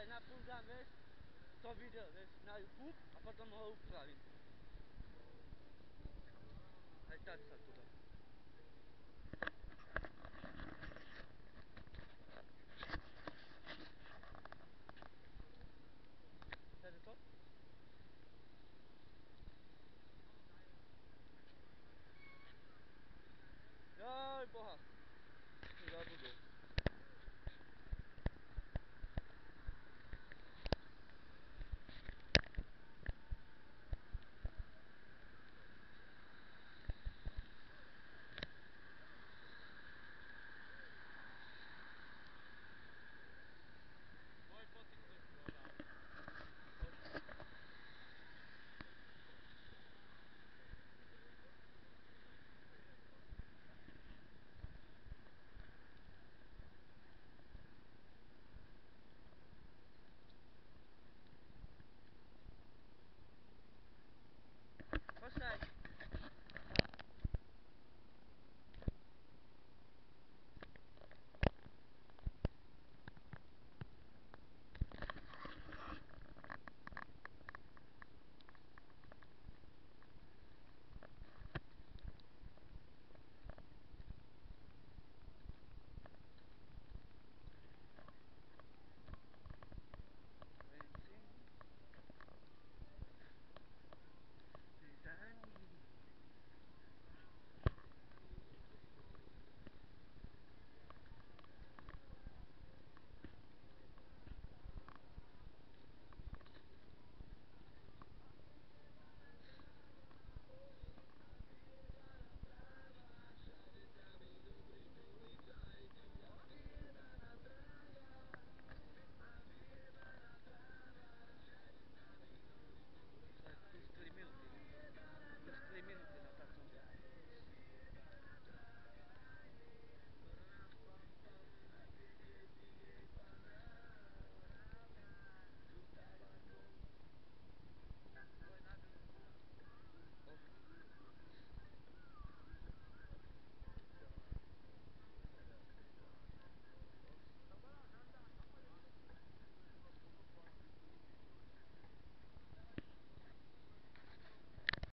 aj napúšťam, vieš, to video, vieš, na YouTube a potom ho upravím. Aj tak sa to dá.